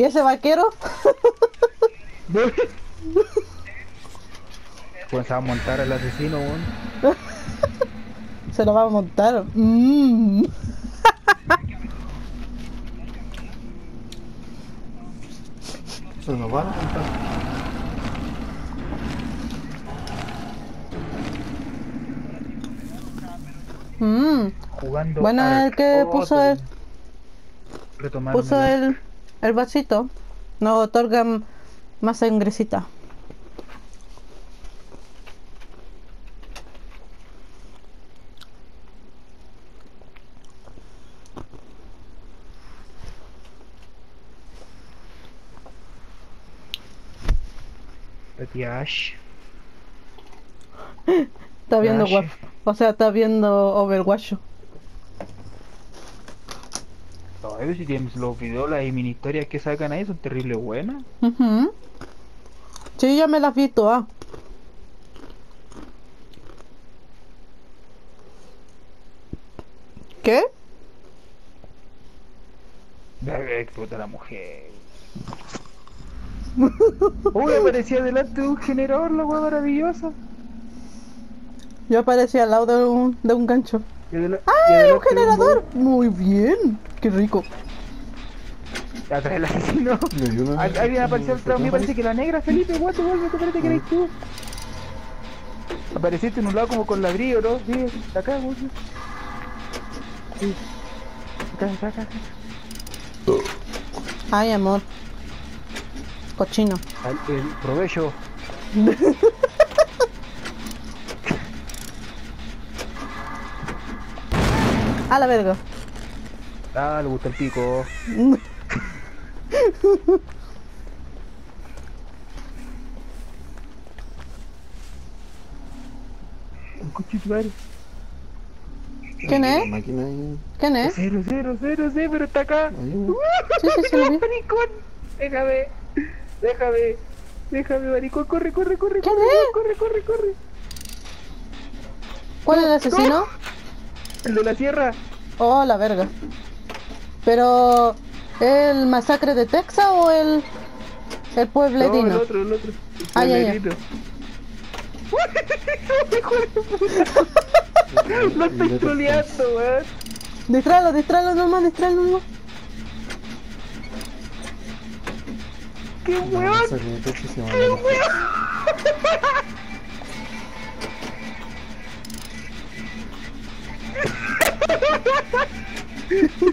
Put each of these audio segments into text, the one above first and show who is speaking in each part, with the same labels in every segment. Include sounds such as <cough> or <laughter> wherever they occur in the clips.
Speaker 1: ¿Y ese vaquero?
Speaker 2: Pues se va a montar al asesino, weón.
Speaker 1: Se lo va a montar. Mm.
Speaker 3: Se nos va a contar.
Speaker 1: Mm.
Speaker 2: Jugando.
Speaker 1: Bueno,
Speaker 2: al
Speaker 1: el que puso el, puso
Speaker 2: el-
Speaker 1: el, vasito. Nos otorgan más sangrecita.
Speaker 2: Ash.
Speaker 1: Está viendo
Speaker 2: Ash.
Speaker 1: O sea, está viendo Overwatch.
Speaker 2: Si los videos, las mini historias que sacan ahí son terrible buenas.
Speaker 1: Ujú. Sí, ya me las vi todas. ¿Qué?
Speaker 2: Explota la mujer. Uy, aparecía delante de un generador, la weá maravillosa.
Speaker 1: Yo aparecí al lado de un, de un gancho.
Speaker 2: Y
Speaker 1: ¡Ah, un generador! Muy bien. Qué rico.
Speaker 2: Atrás el asesino. Alguien apareció atrás, me parece que la negra, Felipe, what the fuck, parece que eres tú. Apareciste en un lado como con ladrillo, ¿no? Sí, acá, güey. Sí. Acá, acá, acá. acá.
Speaker 1: Ay, amor. Cochino.
Speaker 2: Al- El provecho. <laughs>
Speaker 1: A la verga.
Speaker 2: Ah, le gusta el pico. <laughs> Un cuchillo, madre.
Speaker 1: ¿Quién es?
Speaker 3: máquina ahí.
Speaker 1: ¿Quién es?
Speaker 2: Cero, cero, cero, sí, pero está acá.
Speaker 3: ahí.
Speaker 1: Sí, sí, sí, <laughs>
Speaker 2: maricón, déjame, déjame, déjame, maricón, corre, corre, corre,
Speaker 1: ¿Quién
Speaker 2: corre,
Speaker 1: es?
Speaker 2: corre, corre, corre.
Speaker 1: ¿Cuál es el asesino?
Speaker 2: El de la sierra.
Speaker 1: Oh, la verga. Pero, ¿el masacre de Texas o el, el
Speaker 2: No, el otro, el otro. El
Speaker 1: Ah, ya, ya. <laughs>
Speaker 2: Lo estoy troleando, weón.
Speaker 1: Distráelo, distráelo nomás, distráelo nomás.
Speaker 2: ¡Qué
Speaker 3: No,
Speaker 2: weón! ¡Qué weón!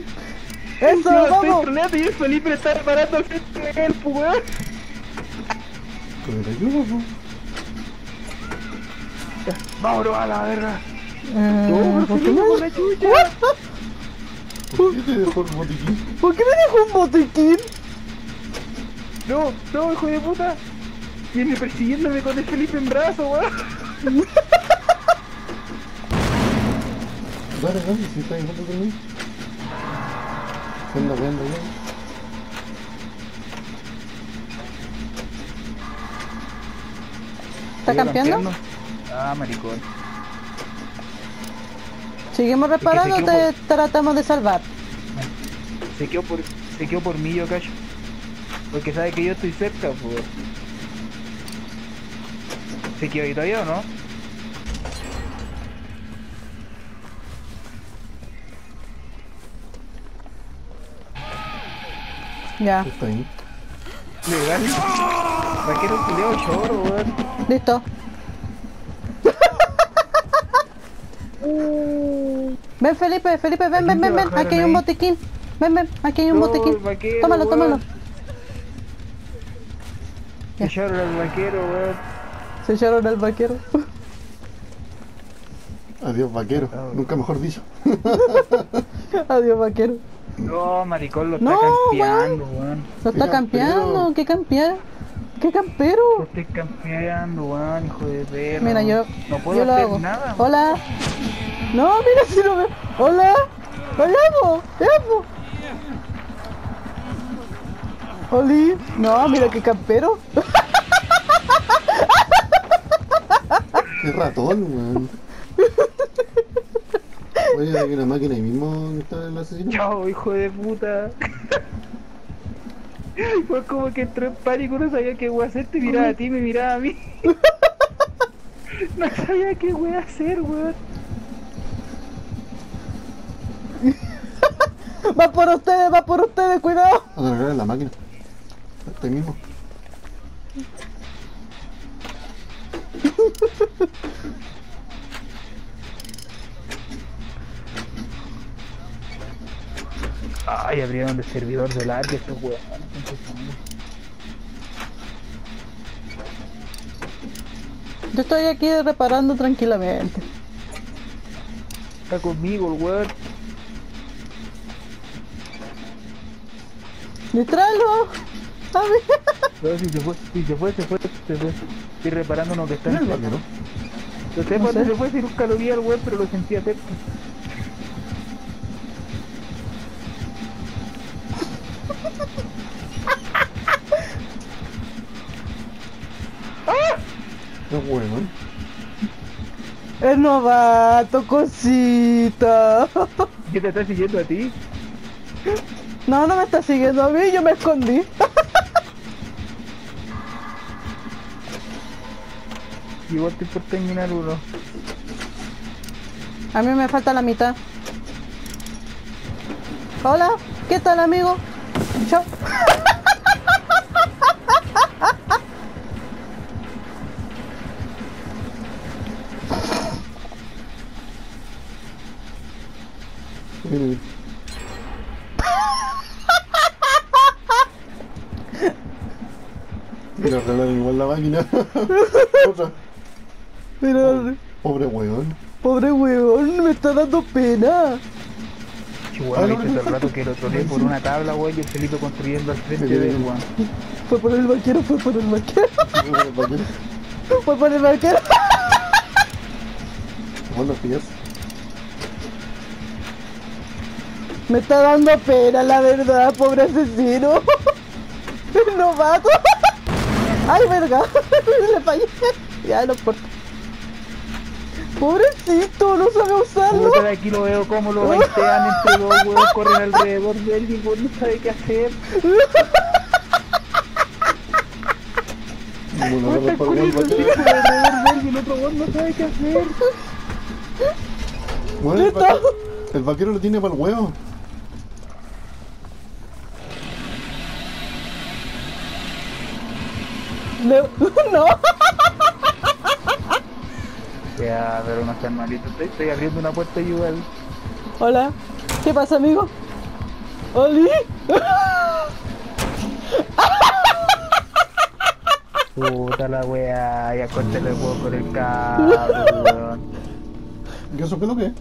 Speaker 2: <laughs>
Speaker 1: ¡Eso,
Speaker 2: estoy
Speaker 1: vamos!
Speaker 2: troleando y el Felipe está reparando al frente de él, pues, weón.
Speaker 3: Con el ayuda, po.
Speaker 2: Vámonos a la verga.
Speaker 1: Eh,
Speaker 2: No,
Speaker 1: ¿por, qué me,
Speaker 2: la chucha.
Speaker 3: ¿Por qué te dejó el botiquín?
Speaker 1: por qué me dejó un botiquín?
Speaker 2: No, no, hijo de puta. Viene persiguiéndome con el Felipe en brazo, weón.
Speaker 3: Dale, dale, si está en conmigo. Se anda viendo ya.
Speaker 1: ¿Está campeando?
Speaker 2: Ah, maricón.
Speaker 1: ¿Seguimos reparando o
Speaker 2: se
Speaker 1: te tratamos de salvar?
Speaker 2: Se quedó por, se quedó por mí, yo cacho. Porque sabe que yo estoy cerca, pues. ¿Se quedó ahí todavía o no?
Speaker 1: Ya.
Speaker 2: Legal. Vaquero culeo choro, weón.
Speaker 1: listo. <laughs> Ven Felipe, Felipe, ven,
Speaker 2: ¿A
Speaker 1: ven, ven,
Speaker 2: se
Speaker 1: ven, aquí hay un botiquín. Ven, ven, aquí hay un
Speaker 2: No,
Speaker 1: botiquín.
Speaker 2: vaquero,
Speaker 1: tómalo,
Speaker 2: weón.
Speaker 1: tómalo. Ya.
Speaker 2: Echaron al vaquero, weón.
Speaker 1: Se echaron al vaquero.
Speaker 3: Adiós, vaquero. Nunca mejor dicho. <laughs>
Speaker 1: Adiós, vaquero.
Speaker 2: No, maricón, lo está
Speaker 1: No,
Speaker 2: campeando, weón.
Speaker 1: Lo está campeando, qué campear. Qué
Speaker 2: Lo
Speaker 1: campero.
Speaker 2: estoy campeando, weón, hijo de perra.
Speaker 1: Mira, yo,
Speaker 2: No puedo
Speaker 1: yo lo
Speaker 2: hacer
Speaker 1: hago.
Speaker 2: nada.
Speaker 1: Hola. No, mira si lo veo. Hola. Hola, po. Po. Oli. No, mira qué campero.
Speaker 3: Qué ratón, weón. Oye, hay una máquina ahí mismo donde está el asesino.
Speaker 2: Chao, hijo de puta. Fue como que entró en pánico, no sabía qué wea hacer, te miraba a ti, me miraba a mí. No sabía qué wea hacer, weón.
Speaker 1: Va por ustedes, va por ustedes, cuidado.
Speaker 3: A la máquina. Este mismo.
Speaker 2: Ay, abrieron el servidor del área estos weones.
Speaker 1: Yo estoy aquí reparando tranquilamente.
Speaker 2: Está conmigo el weón.
Speaker 1: Distráelo. A
Speaker 2: si se fue, si se fue, se fue, se fue. Estoy reparando uno que está en
Speaker 3: el.
Speaker 2: Yo sé
Speaker 1: No
Speaker 2: cuándo
Speaker 1: sé.
Speaker 2: se fue, si nunca lo vi al weón, pero lo sentía cerca.
Speaker 3: Weón.
Speaker 1: El novato, cosita.
Speaker 2: ¿Qué te está siguiendo a ti?
Speaker 1: No, no me está siguiendo a mí, yo me escondí.
Speaker 2: Igual estoy por terminar uno.
Speaker 1: A mí me falta la mitad. Hola, ¿qué tal amigo? Chao.
Speaker 3: Mira, mira. Igual la máquina. Otra.
Speaker 1: Pero,
Speaker 3: Pobre weón.
Speaker 1: pobre weón, me está dando pena.
Speaker 2: Chihuahua,
Speaker 3: Ah,
Speaker 2: viste
Speaker 3: no,
Speaker 2: todo el rato que lo troné por una <laughs> tabla, weón, y el Felipe construyendo al frente del
Speaker 3: sí.
Speaker 2: weón.
Speaker 1: Fue por el vaquero, fue por el vaquero.
Speaker 3: El vaquero.
Speaker 1: Fue por el vaquero.
Speaker 3: Igual los pillas.
Speaker 1: Me está dando pena, la verdad, pobre asesino. <laughs> El novato. <laughs> Ay, verga. <laughs> Le fallé. Ya no importa. Pobrecito, no sabe usarlo.
Speaker 2: Puta, de aquí lo veo como lo baitean entre dos, weón, corren alrededor de él y no sabe qué hacer. Weón no sabe qué hacer.
Speaker 3: Bueno, el, vaquero, el vaquero lo tiene para el huevo.
Speaker 1: Le- <laughs> No.
Speaker 2: Ya, pero no están malitos. Estoy, estoy abriendo una puerta igual.
Speaker 1: Hola. ¿Qué pasa, amigo? Oli.
Speaker 2: Puta la wea, ya córtale el huevo con el cable, weón.
Speaker 3: ¿Qué eso qué es lo que es?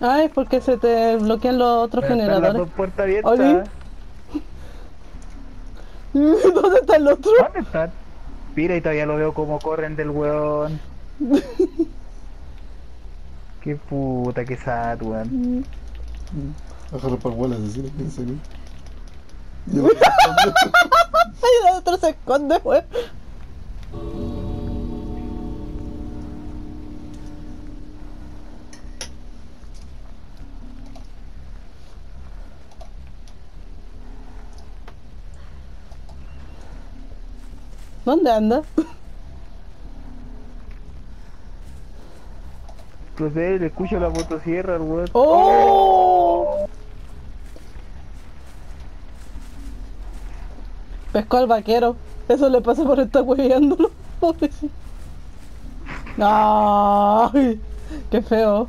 Speaker 1: Ay, porque se te bloquean los otros
Speaker 2: las
Speaker 1: generadores.
Speaker 2: dos puertas abiertas.
Speaker 1: Oli. <laughs> ¿Dónde está el otro?
Speaker 2: ¿Dónde están? Mira, y todavía lo veo como corren del weón. <laughs> Qué puta, qué sad, weón.
Speaker 3: Agarra para el huevo el asesino, en serio.
Speaker 1: Ay, el otro se esconde, güey. ¿Dónde anda?
Speaker 2: No sé, le escucho la motosierra al weón.
Speaker 1: ¡Oh! Pescó al vaquero. Eso le pasa por estar hueveándolo. Pobrecito. <laughs> ¡Ay! ¡Qué feo!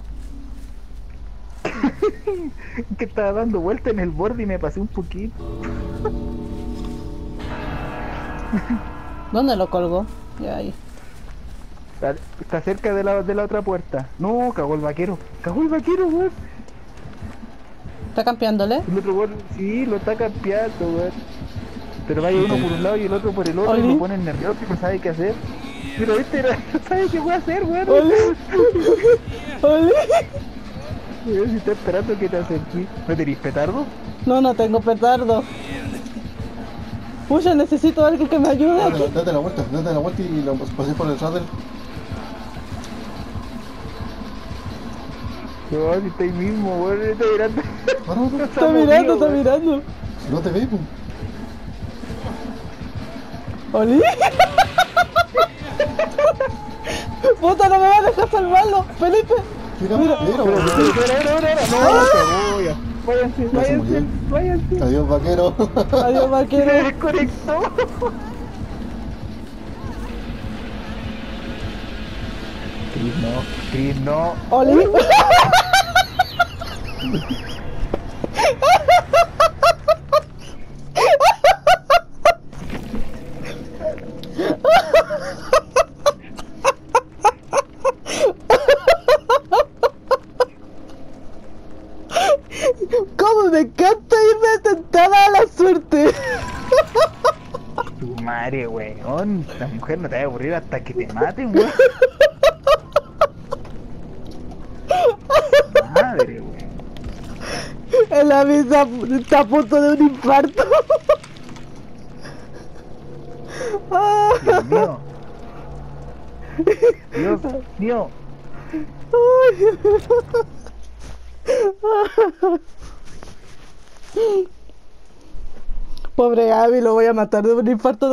Speaker 1: <laughs>
Speaker 2: Que estaba dando vuelta en el borde y me pasé un poquito. <laughs>
Speaker 1: ¿Dónde lo colgó? Ya ahí.
Speaker 2: Está, está cerca de la, de la otra puerta. No, cagó el vaquero. Cagó el vaquero, weón.
Speaker 1: ¿Está campeándole?
Speaker 2: El otro weón, sí, lo está campeando, weón. Pero vaya uno por un lado y el otro por el otro y lo ponen nervioso y no sabe qué hacer. Pero este <laughs> no sabe qué puede hacer, weón.
Speaker 1: ¡Oli!
Speaker 2: Weón, <laughs> si está esperando que te acerques. ¿No tenés petardo?
Speaker 1: No, no tengo petardo. Pucha, necesito a alguien que me ayude.
Speaker 3: Date la vuelta, date la vuelta y lo pasé por el saddle.
Speaker 2: No, si mismo, weón, está mirando,
Speaker 1: está mirando.
Speaker 3: No te ve,
Speaker 1: ¡Oli! ¡Puta, no me vas a dejar salvarlo! ¡Felipe! Mira,
Speaker 2: mira, mira, mira, mira, mira,
Speaker 3: mira, mira,
Speaker 2: váyanse,
Speaker 3: murió.
Speaker 2: váyanse.
Speaker 3: Adiós, vaquero.
Speaker 1: Adiós,
Speaker 2: Se
Speaker 1: vaquero. <laughs>
Speaker 2: desconectó. Chris, no. Chris, no.
Speaker 1: ¡Oli! <laughs> ¿Cómo me encanta irme a tentada a la suerte?
Speaker 2: Tu madre, weón. La mujer no te va a aburrir hasta que te maten, weón. Madre, weón.
Speaker 1: En la misa está a punto de un infarto.
Speaker 2: Dios mío. Dios mío.
Speaker 1: Pobre Gaby, lo voy a matar de un infarto.